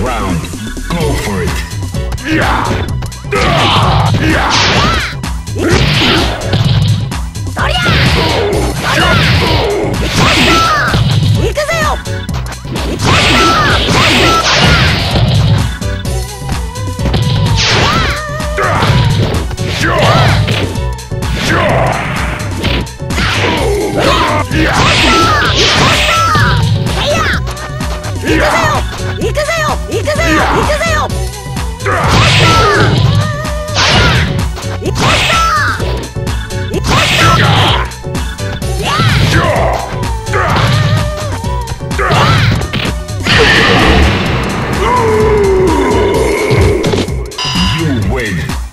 round. Go for it. Yeah!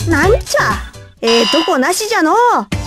なんゃ。ええー、とこなしじゃの。う